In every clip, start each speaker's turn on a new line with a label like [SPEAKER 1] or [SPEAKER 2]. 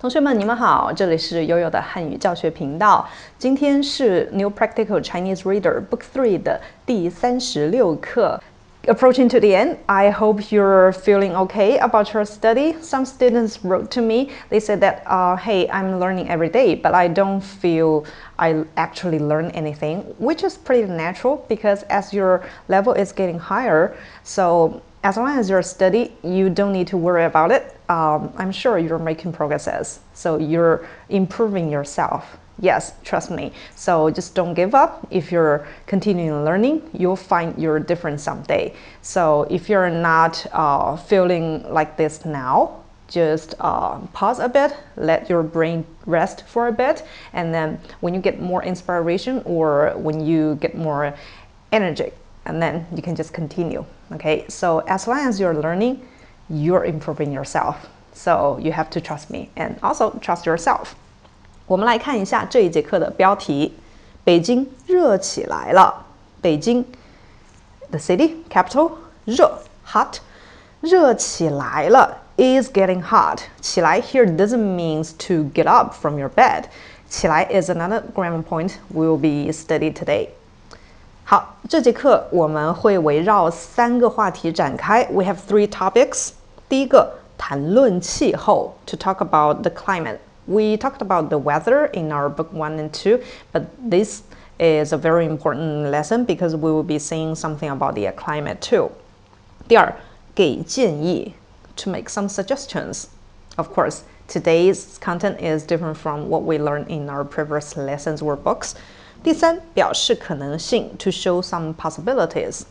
[SPEAKER 1] 同学们，你们好，这里是悠悠的汉语教学频道。今天是 New Practical Chinese Reader Book Three 的第三十六课。Approaching to the end, I hope you're feeling okay about your study. Some students wrote to me. They said that, uh, hey, I'm learning every day, but I don't feel I actually learn anything, which is pretty natural because as your level is getting higher, so as long as you're study, you don't need to worry about it. Um, I'm sure you're making progresses. So you're improving yourself. Yes, trust me. So just don't give up. If you're continuing learning, you'll find your difference someday. So if you're not uh, feeling like this now, just uh, pause a bit, let your brain rest for a bit, and then when you get more inspiration or when you get more energy, and then you can just continue. Okay, so as long as you're learning, you're improving yourself. So you have to trust me and also trust yourself. 我们来看一下这一节课的标题：北京热起来了。北京，the city capital，热 hot，热起来了 is getting hot。起来 here doesn't means to get up from your bed。起来 is another grammar point we will be studied today。 好，这节课我们会围绕三个话题展开。We have three topics。第一个，谈论气候，to talk about the climate。We talked about the weather in our book one and two, but this is a very important lesson because we will be seeing something about the climate too. 第二，给建议，to make some suggestions. Of course, today's content is different from what we learned in our previous lessons or books. 第三，表示可能性，to show some possibilities.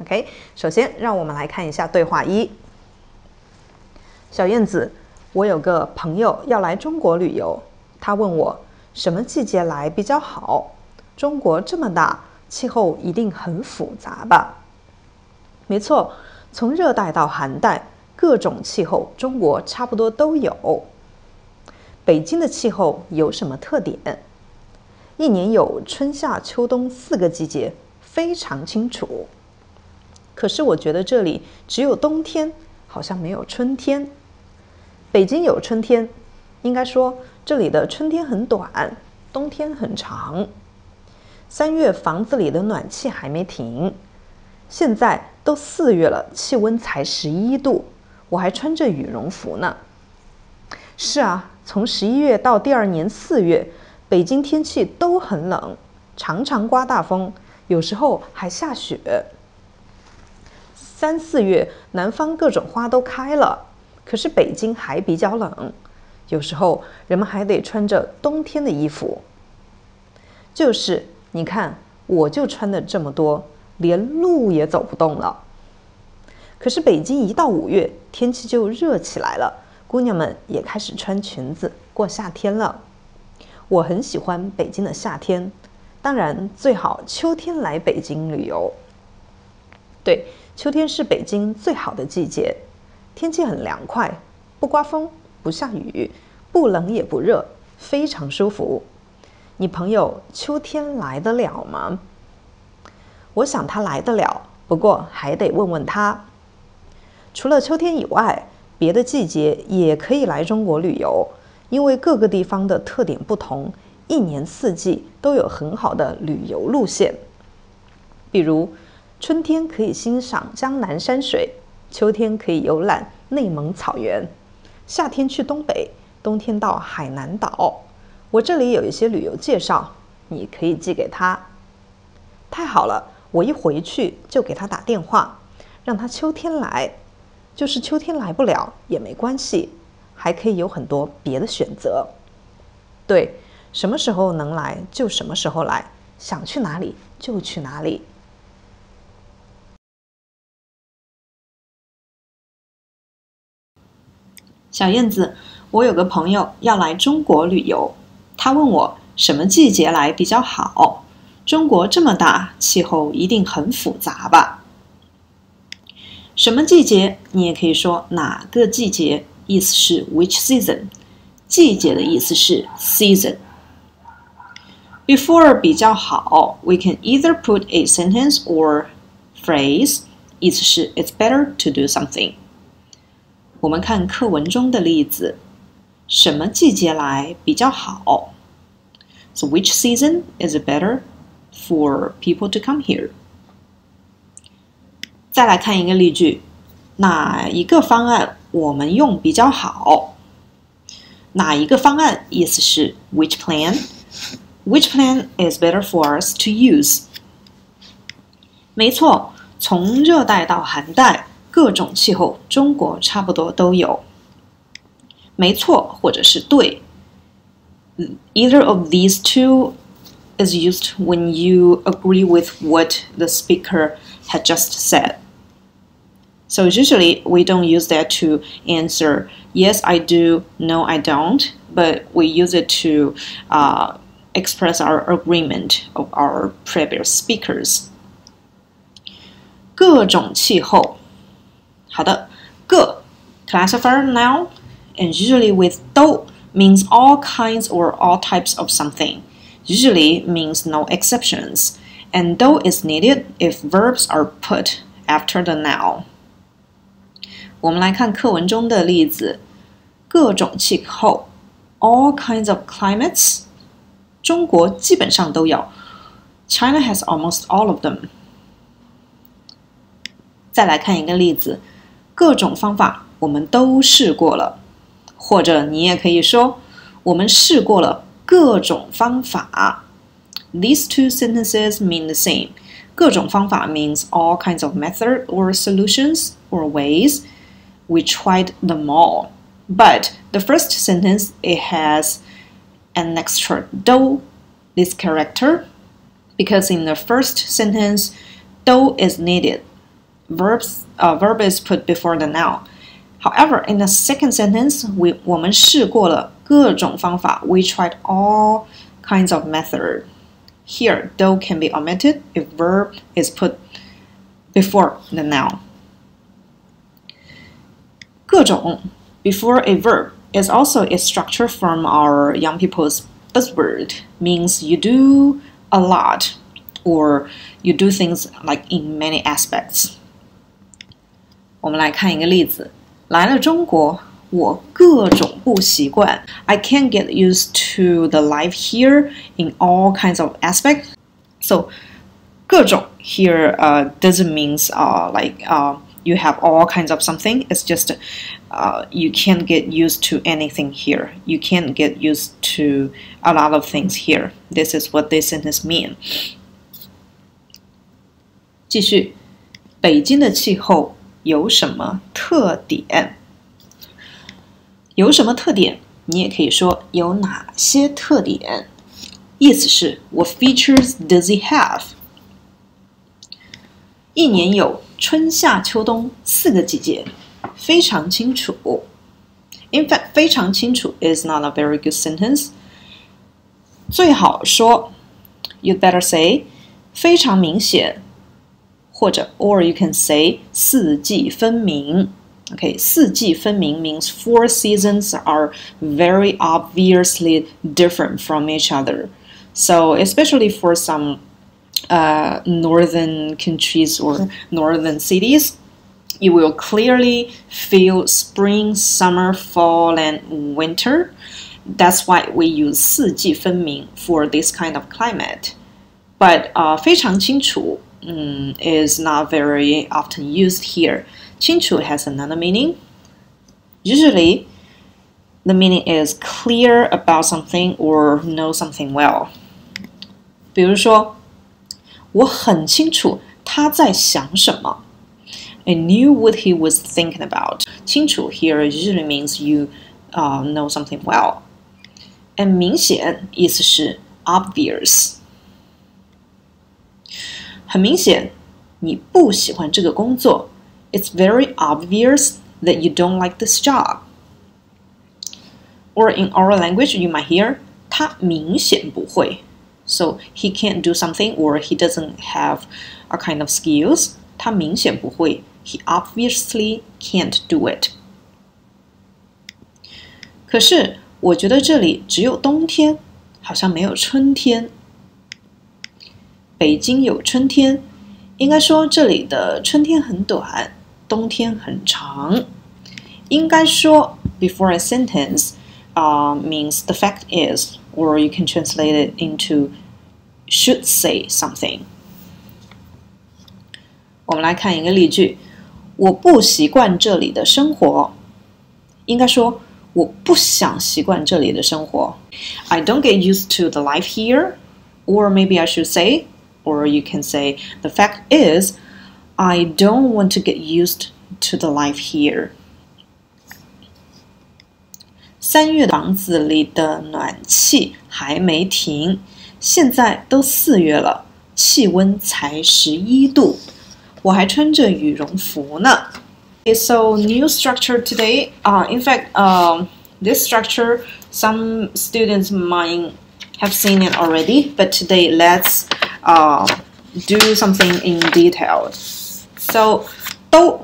[SPEAKER 1] OK，首先让我们来看一下对话一。小燕子，我有个朋友要来中国旅游，他问我什么季节来比较好。中国这么大，气候一定很复杂吧？没错，从热带到寒带，各种气候中国差不多都有。北京的气候有什么特点？一年有春夏秋冬四个季节，非常清楚。可是我觉得这里只有冬天，好像没有春天。北京有春天，应该说这里的春天很短，冬天很长。三月房子里的暖气还没停，现在都四月了，气温才十一度，我还穿着羽绒服呢。是啊，从十一月到第二年四月。北京天气都很冷，常常刮大风，有时候还下雪。三四月南方各种花都开了，可是北京还比较冷，有时候人们还得穿着冬天的衣服。就是，你看，我就穿的这么多，连路也走不动了。可是北京一到五月，天气就热起来了，姑娘们也开始穿裙子过夏天了。我很喜欢北京的夏天，当然最好秋天来北京旅游。对，秋天是北京最好的季节，天气很凉快，不刮风，不下雨，不冷也不热，非常舒服。你朋友秋天来得了吗？我想他来得了，不过还得问问他。除了秋天以外，别的季节也可以来中国旅游。因为各个地方的特点不同，一年四季都有很好的旅游路线。比如，春天可以欣赏江南山水，秋天可以游览内蒙草原，夏天去东北，冬天到海南岛。我这里有一些旅游介绍，你可以寄给他。太好了，我一回去就给他打电话，让他秋天来。就是秋天来不了也没关系。还可以有很多别的选择，对，什么时候能来就什么时候来，想去哪里就去哪里。小燕子，我有个朋友要来中国旅游，他问我什么季节来比较好。中国这么大，气候一定很复杂吧？什么季节？你也可以说哪个季节。意思是 which season，季节的意思是 season。Before 比较好，we can either put a sentence or phrase，意思是 it's better to do something。我们看课文中的例子，
[SPEAKER 2] 什么季节来比较好？So which season is it better for people to come here？再来看一个例句，哪一个方案 我们用比较好？哪一个方案意思是 which plan？Which plan is better for us to use？没错，从热带到寒带，各种气候，中国差不多都有。没错，或者是对。Either of these two is used when you agree with what the speaker had just said. So usually we don't use that to answer yes, I do, no, I don't, but we use it to uh, express our agreement of our previous speakers. 各种气候，好的，各 classifier now and usually with do means all kinds or all types of something. Usually means no exceptions, and do is needed if verbs are put after the noun. 我们来看课文中的例子，各种气候，all kinds of climates，中国基本上都有，China has almost all of them。再来看一个例子，各种方法我们都试过了。或者你也可以说，我们试过了各种方法。These two sentences mean the same. 各种方法 means all kinds of method or solutions or ways. We tried them all. But the first sentence it has an extra do, this character, because in the first sentence, do is needed. Verbs, uh, verb is put before the noun. However, in the second sentence, we 我们试过了各种方法. We tried all kinds of method. Here, do can be omitted if verb is put before the noun. 各种 before a verb is also a structure from our young people's buzzword. Means you do a lot or you do things like in many aspects. 我们来看一个例子。来了中国，我各种不习惯。I can't get used to the life here in all kinds of aspects. So, 各种 here uh, doesn't means uh, like uh, you have all kinds of something. It's just uh, you can't get used to anything here. You can't get used to a lot of things here. This is what this sentence mean. 继续，北京的气候有什么特点？有什么特点？你也可以说有哪些特点，意思是 What features does it have？一年有 春夏秋冬四个季节，非常清楚。In fact，非常清楚 is not a very good sentence。最好说，You better say，非常明显。或者，or you can say 四季分明。Okay, 四季分明 means four seasons are very obviously different from each other. So, especially for some uh, northern countries or northern cities, you will clearly feel spring, summer, fall, and winter. That's why we use 四季分明 for this kind of climate. But uh, 非常清楚 um, is not very often used here. 清楚 has another meaning. Usually, the meaning is clear about something or know something well. 比如说， 我很清楚他在想什么。I knew what he was thinking about. 清楚 here usually means you uh, know something well. And 明显意思是 obvious。很明显，你不喜欢这个工作。It's very obvious that you don't like this job. Or in oral language, you might hear 他明显不会. So he can't do something or he doesn't have a kind of skills. 他明显不会. He obviously can't do it. 可是我觉得这里只有冬天，好像没有春天。北京有春天，应该说这里的春天很短，冬天很长。应该说，before a sentence， uh, means the fact is, or you can translate it into should say something. 我们来看一个例句：我不习惯这里的生活。应该说，我不想习惯这里的生活。I don't get used to the life here, or maybe I should say, or you can say, the fact is, I don't want to get used to the life here. 三月房子里的暖气还没停， 现在都四月了，气温才十一度，我还穿着羽绒服呢。Okay, so new structure today. Uh, in fact, um, this structure some students might have seen it already, but today let's uh, do something in detail. So, do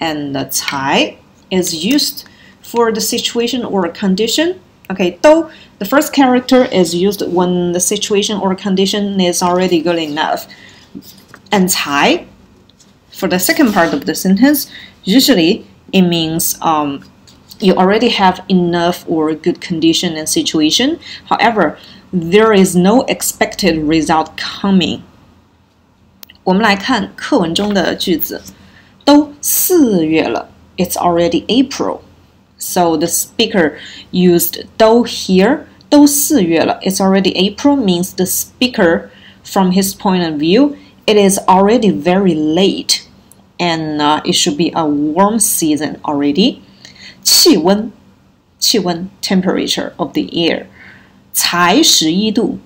[SPEAKER 2] and the cai is used for the situation or condition. Okay, do the first character is used when the situation or condition is already good enough. And 才 for the second part of the sentence, usually it means um, you already have enough or good condition and situation. However, there is no expected result coming. 我们来看课文中的句子，都四月了，It's already April. So the speaker used 都 here. 都四月了，It's already April means the speaker, from his point of view, it is already very late, and uh, it should be a warm season already. 气温，气温 temperature of the air 才十一度，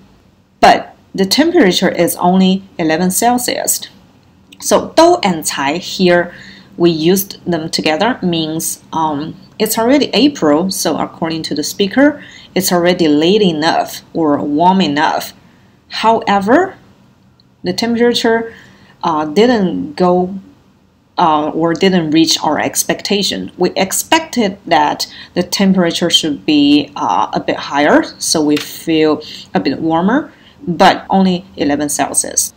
[SPEAKER 2] but the temperature is only 11 Celsius. So 都 and 才 here we used them together means um, it's already April, so according to the speaker, it's already late enough or warm enough. However, the temperature uh, didn't go uh, or didn't reach our expectation. We expected that the temperature should be uh, a bit higher, so we feel a bit warmer, but only 11 Celsius.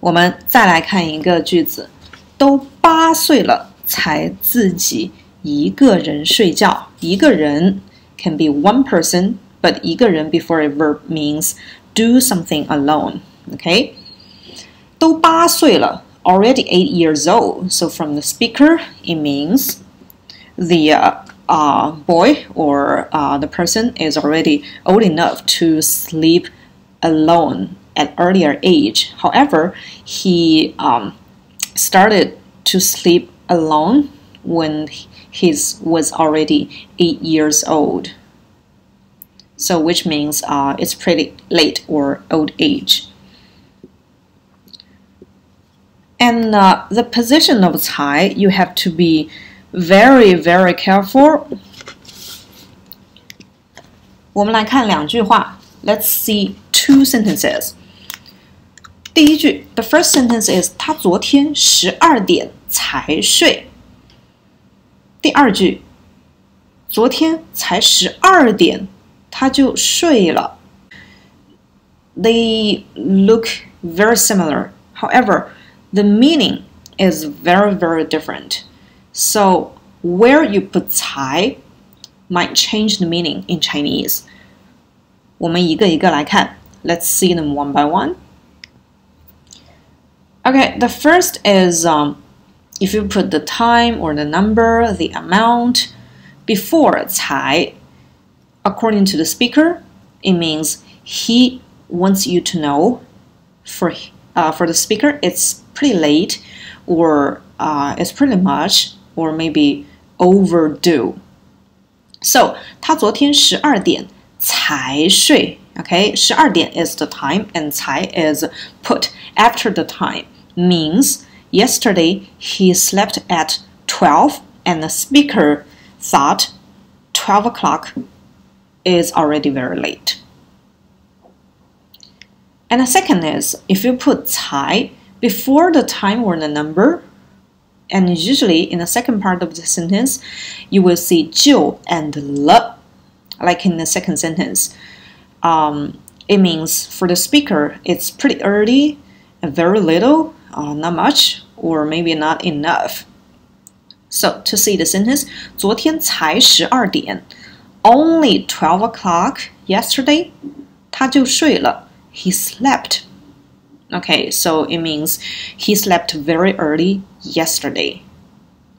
[SPEAKER 2] 我们再来看一个句子，都八岁了 才自己一个人睡觉。一个人 can be one person, but 一个人 before a verb means do something alone. Okay，都八岁了 already eight years old. So from the speaker, it means the uh, uh, boy or uh, the person is already old enough to sleep alone at earlier age. However, he um, started to sleep alone when he was already eight years old. So, which means uh, it's pretty late or old age. And uh, the position of Cai, you have to be very, very careful. 我们来看两句话. Let's see two sentences. 第一句，the first sentence is 他昨天十二点才睡。第二句，昨天才十二点他就睡了。They look very similar. However, the meaning is very, very different. So where you put 才 might change the meaning in Chinese. 我们一个一个来看. Let's see them one by one. Okay, the first is um, if you put the time or the number, the amount before 才, according to the speaker, it means he wants you to know for uh, for the speaker, it's pretty late, or uh, it's pretty much, or maybe overdue. So 他昨天十二点才睡。Okay, 十二点 is the time, and 才 is put after the time. means yesterday he slept at 12 and the speaker thought 12 o'clock is already very late. And the second is if you put "cai" before the time or the number, and usually in the second part of the sentence, you will see jiu and le, like in the second sentence. Um, it means for the speaker, it's pretty early, and very little, uh, not much, or maybe not enough. So to see the sentence，昨天才十二点，only twelve o'clock yesterday，他就睡了，he slept。Okay, so it means he slept very early yesterday.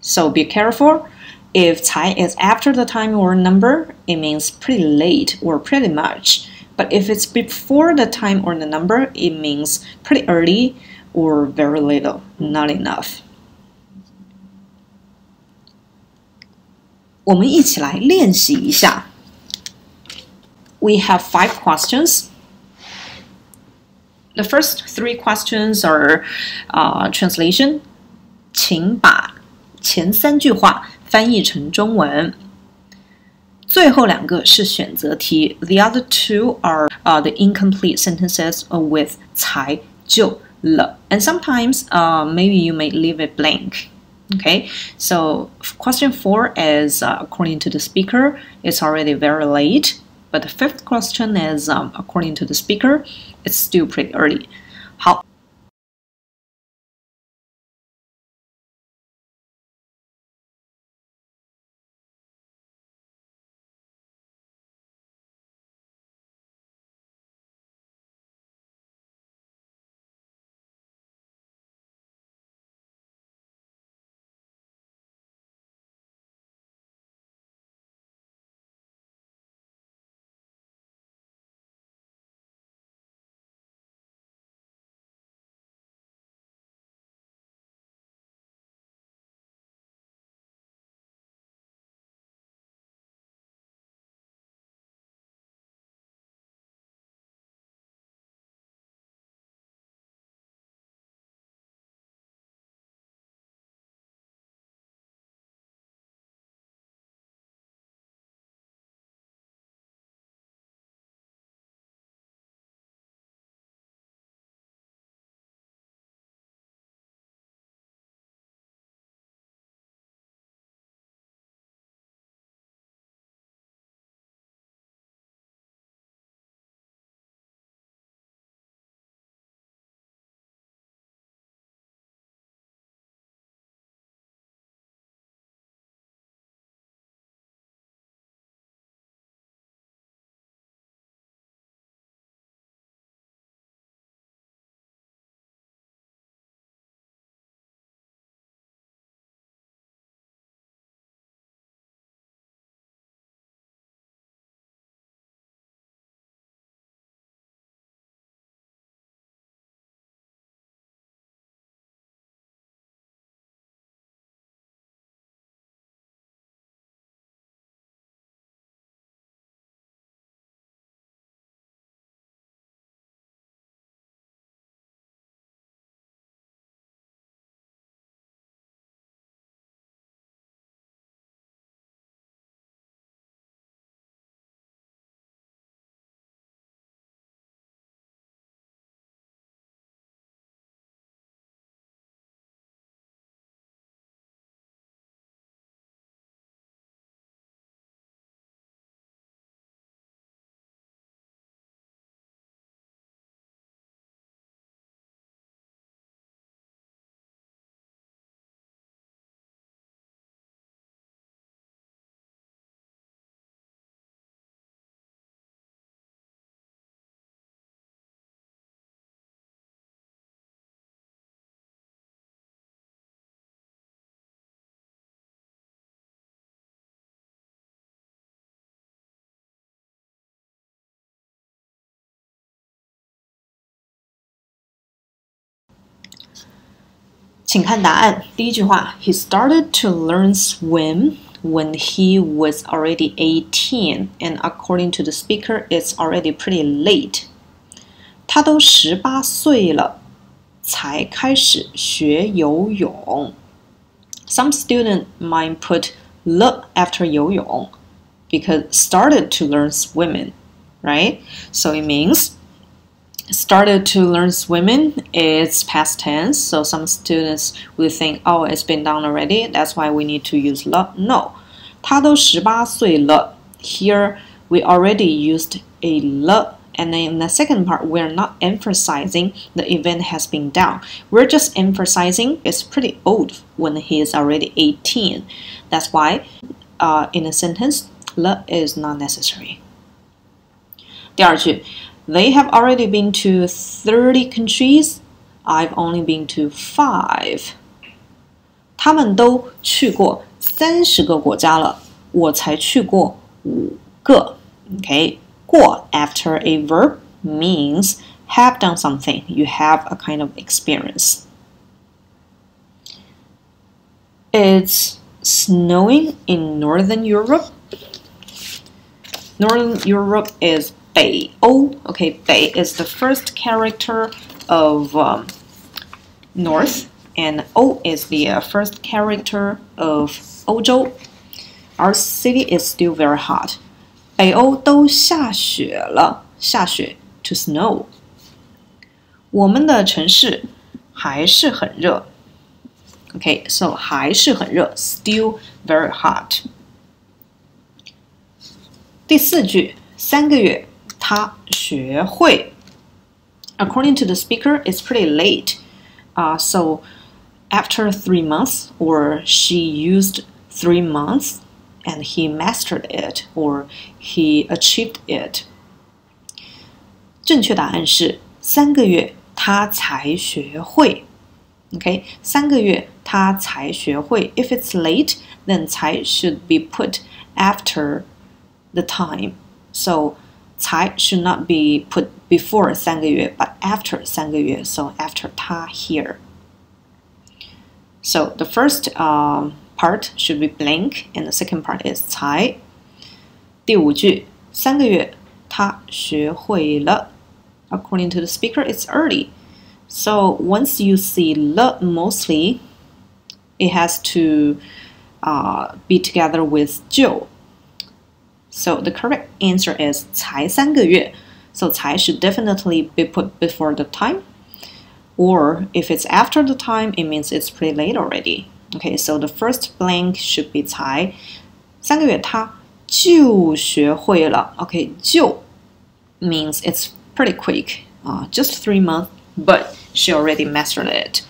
[SPEAKER 2] So be careful. If 才 is after the time or number, it means pretty late or pretty much. But if it's before the time or the number, it means pretty early or very little, not enough. 我们一起来练习一下。We have five questions. The first three questions are uh, translation. 请把前三句话翻译成中文。最后两个是选择题。The other two are uh, the incomplete sentences with 才就 了，and sometimes uh, maybe you may leave it blank. Okay, so question four is uh, according to the speaker, it's already very late. But the fifth question is um, according to the speaker, it's still pretty early. 好。请看答案。第一句话，He started to learn swim when he was already eighteen, and according to the speaker, it's already pretty late. 他都十八岁了，才开始学游泳。Some student might put le after 游泳 because started to learn swimming, right? So it means started to learn swimming, it's past tense. So some students will think, oh, it's been done already. That's why we need to use le. No, 他都十八岁了. Here we already used a le And then in the second part, we're not emphasizing the event has been done. We're just emphasizing it's pretty old when he is already 18. That's why uh, in a sentence, le is not necessary. 第二句, they have already been to 30 countries. I've only been to five. 他们都去过三十个国家了，我才去过五个。Okay, 过 after a verb means have done something. You have a kind of experience. It's snowing in Northern Europe. Northern Europe is 北欧. Okay, 北 is the first character of um, North, and O is the uh, first character of 欧洲. Our city is still very hot. 北欧都下雪了，下雪 to snow。我们的城市还是很热。OK，so、okay, 还是很热，still very hot。第四句，三个月， 他学会。According to the speaker, it's pretty late. Uh, so after three months, or she used three months and he mastered it or he achieved it。正确答案是三个月他才学会。OK，三个月他才学会。If it's late, then 才 should be put after the time. So 才 should not be put before 三个月, but after 三个月. So after 他 here. So the first um, part should be blank, and the second part is 才。第五句，三个月，他学会了。According to the speaker, it's early. So once you see le mostly, it has to uh, be together with 就。 So the correct answer is 才三个月。So 才 should definitely be put before the time. Or if it's after the time, it means it's pretty late already. Okay, so the first blank should be 才三个月他就学会了。Okay, 就 means it's pretty quick, uh, just three months, but she already mastered it.